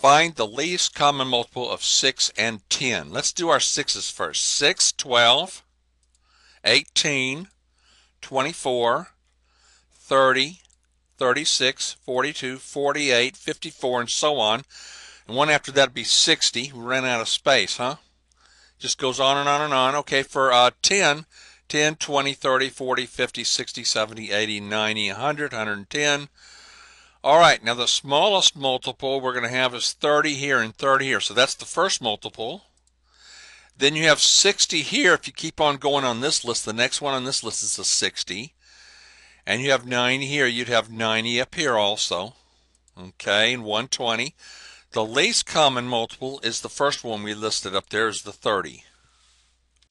Find the least common multiple of 6 and 10. Let's do our 6's first. 6, 12, 18, 24, 30, 36, 42, 48, 54, and so on. And one after that would be 60. We ran out of space, huh? Just goes on and on and on. Okay, for uh, 10, 10, 20, 30, 40, 50, 60, 70, 80, 90, 100, 110. All right, now the smallest multiple we're going to have is 30 here and 30 here. So that's the first multiple. Then you have 60 here. If you keep on going on this list, the next one on this list is a 60. And you have 90 here. You'd have 90 up here also. Okay, and 120. The least common multiple is the first one we listed up there is the 30.